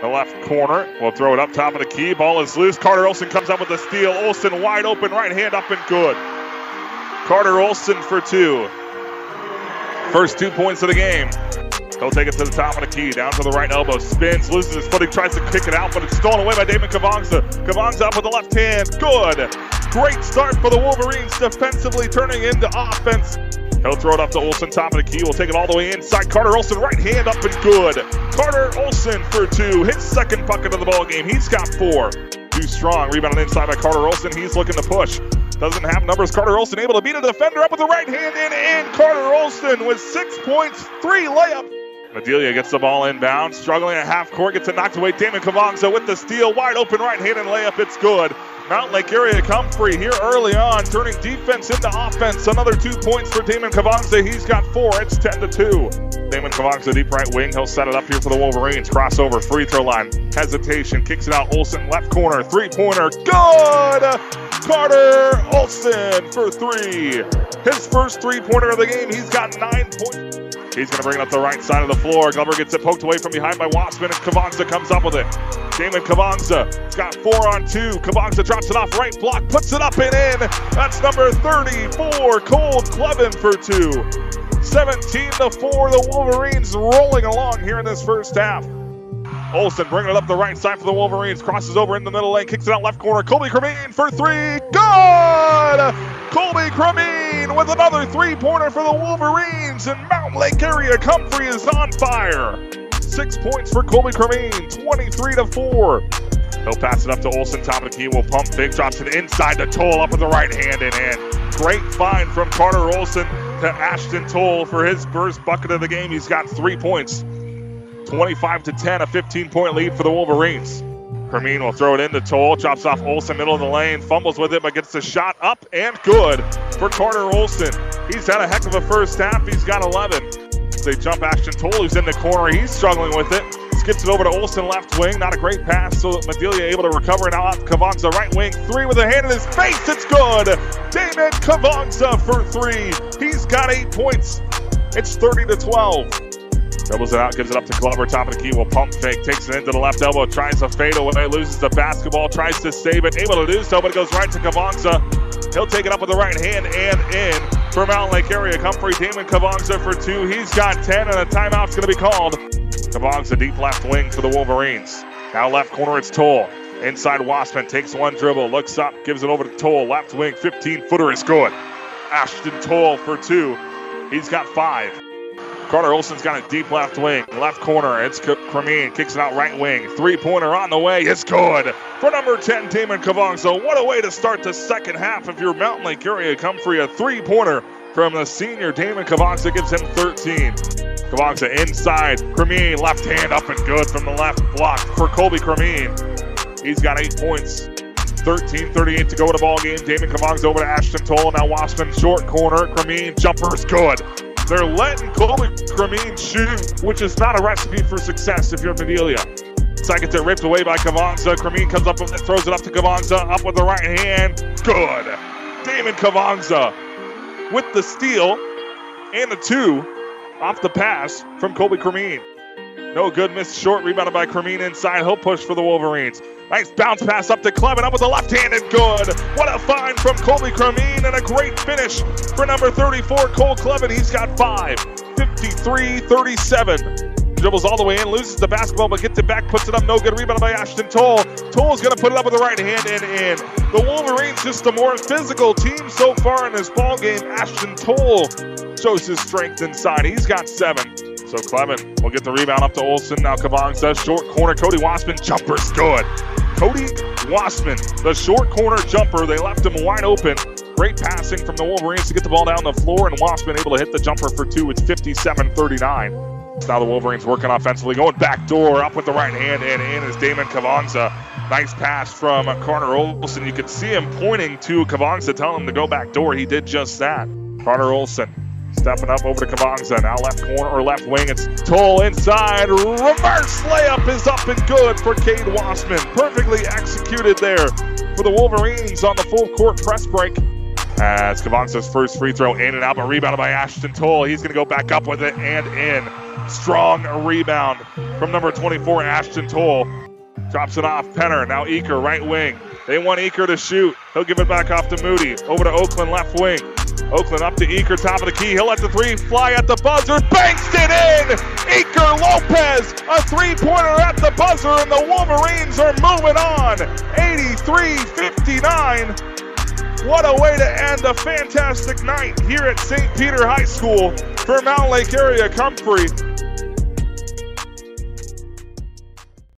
The left corner We'll throw it up top of the key. Ball is loose. Carter Olson comes up with the steal. Olson wide open, right hand up and good. Carter Olson for two. First two points of the game. He'll take it to the top of the key, down to the right elbow, spins, loses his footing, tries to kick it out, but it's stolen away by Damon Kavongza. Kavongza up with the left hand, good. Great start for the Wolverines, defensively turning into offense. He'll throw it up to Olson, top of the key. We'll take it all the way inside. Carter Olson, right hand up and good. Carter Olson for two. His second bucket of the ball game. He's got four. Too strong. Rebound inside by Carter Olson. He's looking to push. Doesn't have numbers. Carter Olson able to beat a defender up with the right hand in and Carter Olson with six points, three layups. Madelia gets the ball inbound, struggling at half court, gets it knocked away. Damon Kavongza with the steal, wide open right hand and layup. It's good. Mountain Lake area Comfrey here early on, turning defense into offense. Another two points for Damon Kavongza. He's got four. It's 10 to 2. Damon Kavongza, deep right wing. He'll set it up here for the Wolverines. Crossover, free throw line. Hesitation, kicks it out. Olson, left corner, three pointer. Good! Carter Olson for three. His first three pointer of the game. He's got nine points. He's going to bring it up the right side of the floor. Glover gets it poked away from behind by Waspin, and Kavongza comes up with it. Damon Kavongza has got four on two. Kavongza drops it off right block, puts it up and in. That's number 34, Cole Clevin for two. 17 to 4, the Wolverines rolling along here in this first half. Olson bringing it up the right side for the Wolverines. Crosses over in the middle lane, kicks it out left corner. Colby Cremine for three. Good! Colby Cremine with another three pointer for the Wolverines. And Mountain Lake area Comfrey is on fire. Six points for Colby Cremine, 23 to 4. He'll pass it up to Olson, top of the key. Will pump fake, drops it inside the Toll up with the right hand and in. Great find from Carter Olson to Ashton Toll for his first bucket of the game. He's got three points. 25 to 10, a 15 point lead for the Wolverines. Cremine will throw it into Toll, chops off Olson, middle of the lane, fumbles with it, but gets the shot up and good for Carter Olson. He's had a heck of a first half. He's got 11. They jump Ashton Toll, who's in the corner. He's struggling with it. Skips it over to Olson, left wing. Not a great pass, so Madelia able to recover. Now off Kavongza, right wing. Three with a hand in his face. It's good. Damon Kavongza for three. He's got eight points. It's 30 to 12. Dribbles it out, gives it up to Glover, top of the key, will pump fake, takes it into the left elbow, tries to fade away, loses the basketball, tries to save it, able to do so, but it goes right to Kavongza. He'll take it up with the right hand and in for Mountain Lake area. Comfrey Damon Kavongza for two. He's got 10, and a timeout's going to be called. Kavongza deep left wing for the Wolverines. Now left corner, it's Toll. Inside Waspin takes one dribble, looks up, gives it over to Toll. Left wing, 15 footer is good. Ashton Toll for two. He's got five. Carter Olson's got a deep left wing. Left corner, it's Cremine. Kicks it out right wing. Three pointer on the way. It's good for number 10, Damon Kavongza. What a way to start the second half of your Mountain Lake area Comfrey. A three pointer from the senior Damon Kavongza gives him 13. Kavongza inside. Cremine left hand up and good from the left block for Colby Cremine. He's got eight points. 13-38 to go in the ball game. Damon Kavongza over to Ashton Toll. Now Waspin short corner. Cremine jumper's good. They're letting Colby Cremine shoot, which is not a recipe for success if you're Madelia. Second it ripped away by Kavongza. Cremine comes up and throws it up to Kavongza. Up with the right hand. Good. Damon Kavongza with the steal and the two off the pass from Colby Cremine. No good, missed short, rebounded by Cremine inside. He'll push for the Wolverines. Nice bounce pass up to Clevin, up with the left hand and good. What a find from Colby Cremine and a great finish for number 34, Cole Clevin. He's got five, 53 37 dribbles all the way in, loses the basketball, but gets it back, puts it up, no good. Rebound by Ashton Toll. Toll's going to put it up with the right hand and in. The Wolverines just a more physical team so far in this ball game. Ashton Toll shows his strength inside. He's got seven. So Clement will get the rebound up to Olson. Now says short corner. Cody Waspin jumper's good. Cody Waspin, the short corner jumper. They left him wide open. Great passing from the Wolverines to get the ball down the floor, and Waspin able to hit the jumper for two. It's 57 39. Now the Wolverines working offensively, going back door, up with the right hand, and in is Damon Kavongza. Nice pass from Carter Olson. You can see him pointing to Kavongza, telling him to go back door. He did just that. Carter Olson Stepping up over to Kavongza. Now left corner or left wing. It's Toll inside. Reverse layup is up and good for Cade Wassman. Perfectly executed there for the Wolverines on the full court press break. As Kavongza's first free throw in and out, but rebounded by Ashton Toll. He's going to go back up with it and in. Strong rebound from number 24, Ashton Toll. Drops it off. Penner. Now Eaker, right wing. They want Eaker to shoot. He'll give it back off to Moody. Over to Oakland, left wing. Oakland up to Eaker, top of the key. He'll let the three fly at the buzzer. Banks it in! Eaker Lopez, a three pointer at the buzzer, and the Wolverines are moving on. 83 59. What a way to end a fantastic night here at St. Peter High School for Mountain Lake Area Comfrey.